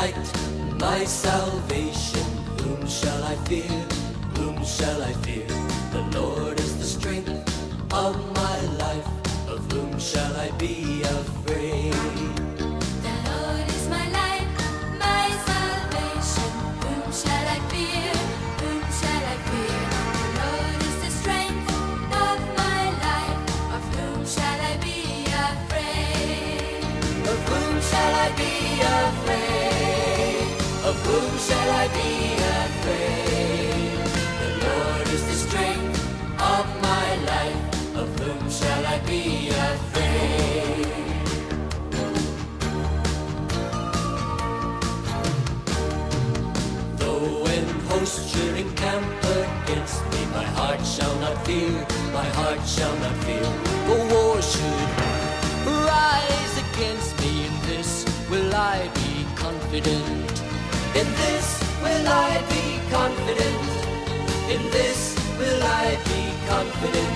Light, my salvation. Whom shall I fear? Whom shall I fear? The Lord is the strength of my Of whom shall I be afraid? The Lord is the strength of my life. Of whom shall I be afraid? Though an host should encamp against me, my heart shall not fear, my heart shall not fear. For war should rise against me, in this will I be confident. In this will I be confident. In this will I be confident.